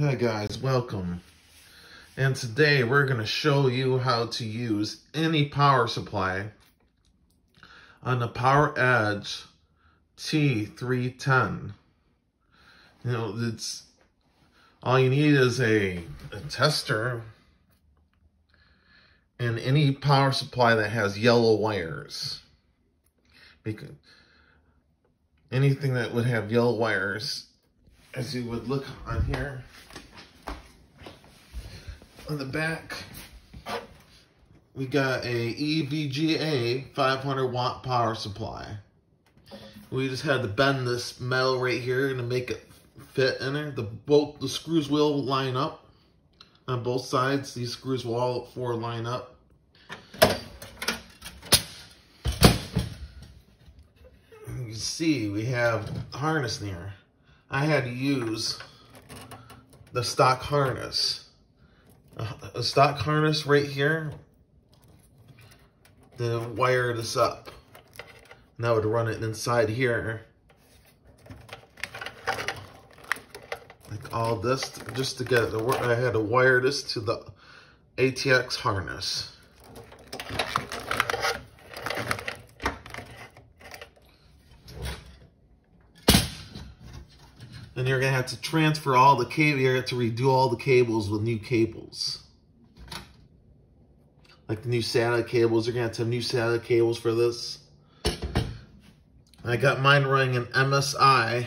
Hi guys, welcome. And today we're going to show you how to use any power supply on the PowerEdge T310. You know, it's all you need is a, a tester and any power supply that has yellow wires. Because anything that would have yellow wires, as you would look on here, on the back, we got a EVGA 500 watt power supply. We just had to bend this metal right here to make it fit in there. The both the screws will line up on both sides. These screws will all four line up. You can see we have harness near. I had to use the stock harness uh, a stock harness right here then wire this up. And I would run it inside here. Like all this, just to get it to work, I had to wire this to the ATX harness. Then you're gonna have to transfer all the cable, you're gonna have to redo all the cables with new cables. Like the new SATA cables, you're gonna have to have new SATA cables for this. I got mine running an MSI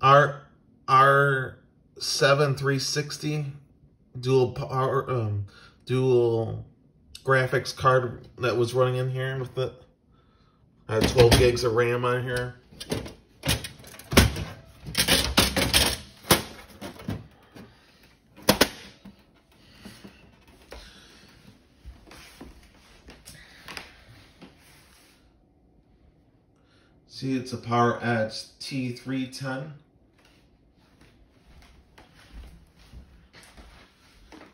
R R7360 dual power um dual graphics card that was running in here with it. I had 12 gigs of RAM on here. See, it's a PowerEdge T310.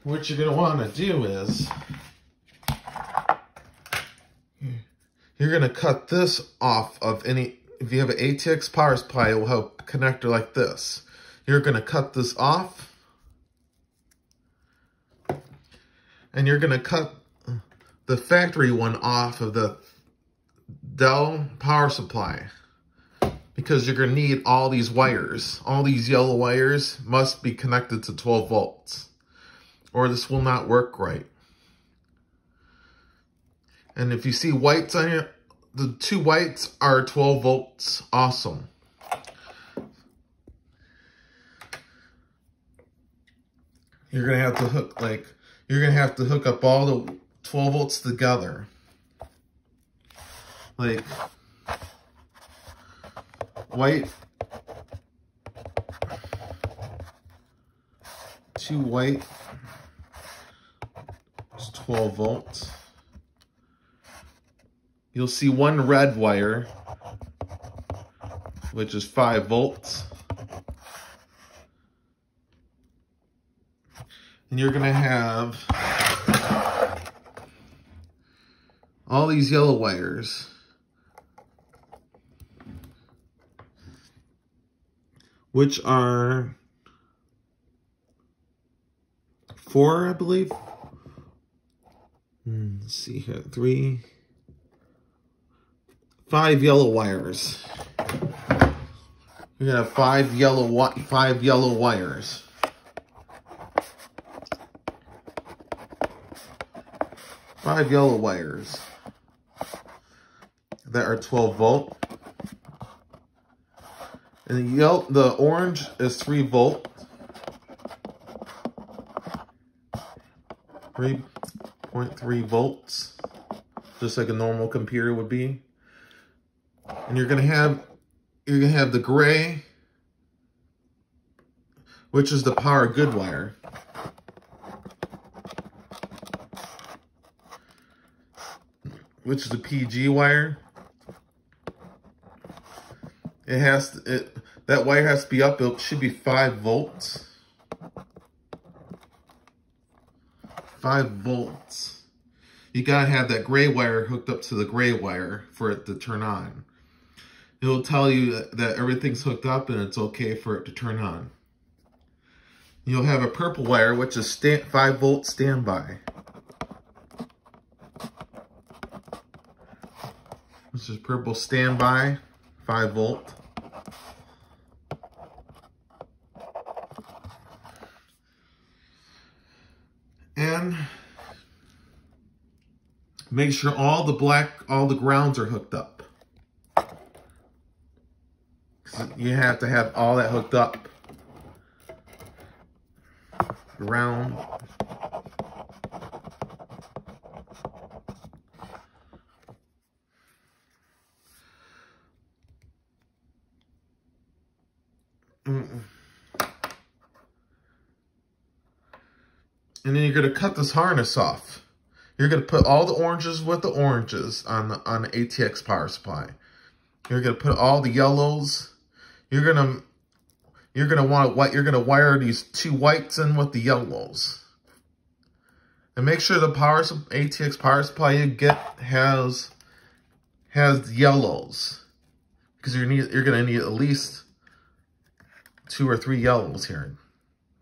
What you're going to want to do is, you're going to cut this off of any, if you have an ATX power supply, it will have a connector like this. You're going to cut this off. And you're going to cut the factory one off of the Dell power supply because you're going to need all these wires. All these yellow wires must be connected to 12 volts or this will not work right. And if you see whites on here, the two whites are 12 volts. Awesome. You're going to have to hook like, you're going to have to hook up all the 12 volts together like white two white is 12 volts. You'll see one red wire which is 5 volts. And you're gonna have all these yellow wires which are four, I believe. Hmm, let's see here, three, five yellow wires. We have five yellow five yellow wires. Five yellow wires that are 12 volt. And the yellow, the orange is 3 volt. 3.3 volts. Just like a normal computer would be. And you're gonna have you're gonna have the gray, which is the power good wire. Which is the PG wire. It has to, it that wire has to be up. It should be five volts. Five volts. You gotta have that gray wire hooked up to the gray wire for it to turn on. It'll tell you that everything's hooked up and it's okay for it to turn on. You'll have a purple wire, which is 5 volt standby. This is purple standby, 5 volt. And make sure all the black, all the grounds are hooked up. You have to have all that hooked up. Ground. You're going to cut this harness off. You're going to put all the oranges with the oranges on the, on the ATX power supply. You're going to put all the yellows. You're going to you're going to want to you're going to wire these two whites in with the yellows. And make sure the power ATX power supply you get has has yellows. Because you're need you're going to need at least two or three yellows here.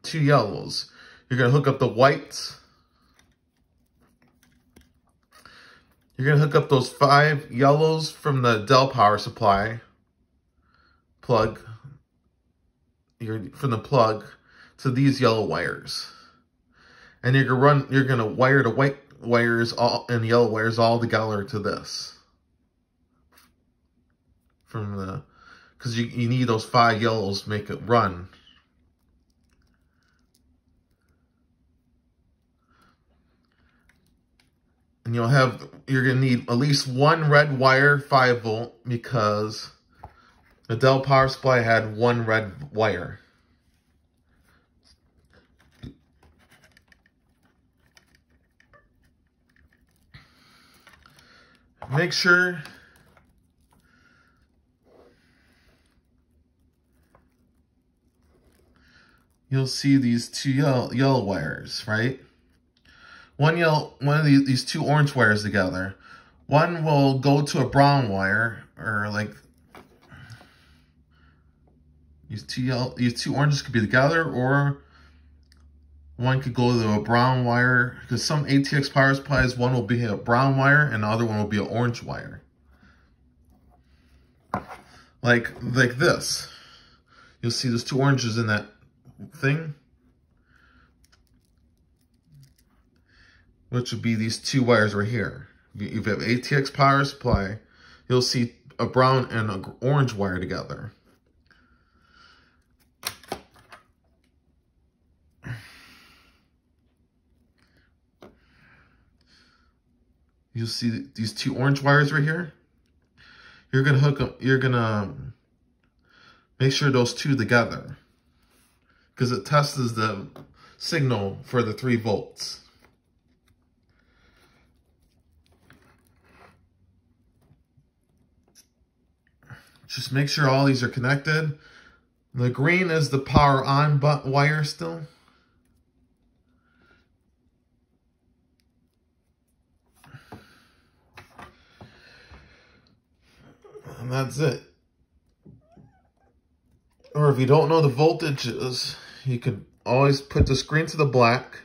Two yellows. You're going to hook up the whites. You're going to hook up those five yellows from the Dell power supply plug. You're, from the plug to these yellow wires. And you're going to run, you're going to wire the white wires all and yellow wires all together to this. From the because you, you need those five yellows make it run. And you'll have, you're going to need at least one red wire 5 volt because the Dell power supply had one red wire. Make sure you'll see these two yellow, yellow wires, right? One yellow, one of these, these two orange wires together. One will go to a brown wire, or like these two yellow, these two oranges could be together, or one could go to a brown wire, because some ATX power supplies, one will be a brown wire and the other one will be an orange wire. Like, like this. You'll see there's two oranges in that thing, which would be these two wires right here. If you have ATX power supply, you'll see a brown and an orange wire together. You'll see these two orange wires right here. You're gonna hook them, you're gonna um, make sure those two together because it tests the signal for the 3 volts. Just make sure all these are connected. The green is the power on but wire still. And that's it. Or if you don't know the voltages, you could always put the screen to the black,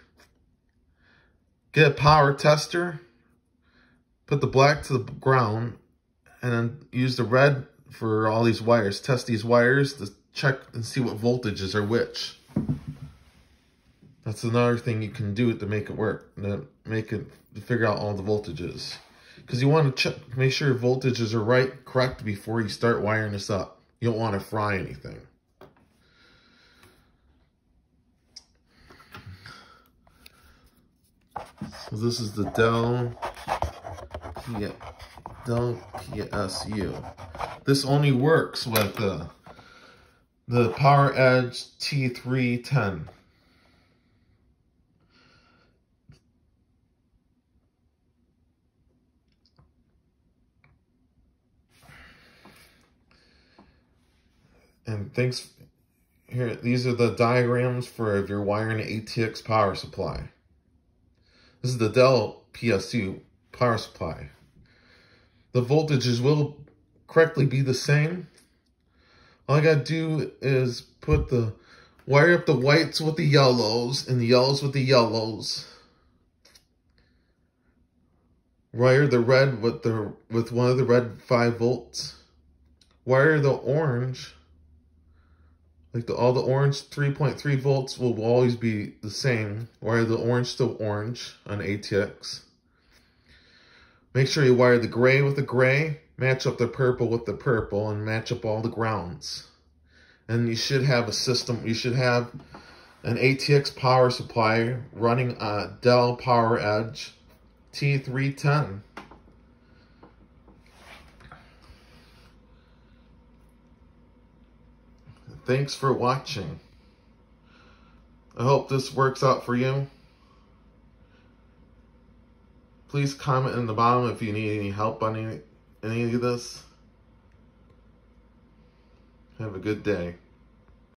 get a power tester, put the black to the ground, and then use the red for all these wires. Test these wires to check and see what voltages are which. That's another thing you can do to make it work, to make it, to figure out all the voltages. Because you want to check, make sure voltages are right, correct before you start wiring this up. You don't want to fry anything. So this is the Dell, yeah, Dell PSU. This only works with the, the PowerEdge T310. And thanks, here, these are the diagrams for if you're wiring an ATX power supply. This is the Dell PSU power supply. The voltages will correctly be the same. All I gotta do is put the Wire up the whites with the yellows and the yellows with the yellows. Wire the red with the with one of the red 5 volts. Wire the orange like the, all the orange 3.3 volts will always be the same. Wire the orange to orange on ATX. Make sure you wire the gray with the gray, match up the purple with the purple, and match up all the grounds. And you should have a system, you should have an ATX power supply running a Dell PowerEdge T310. Thanks for watching. I hope this works out for you. Please comment in the bottom if you need any help on any, any of this. Have a good day.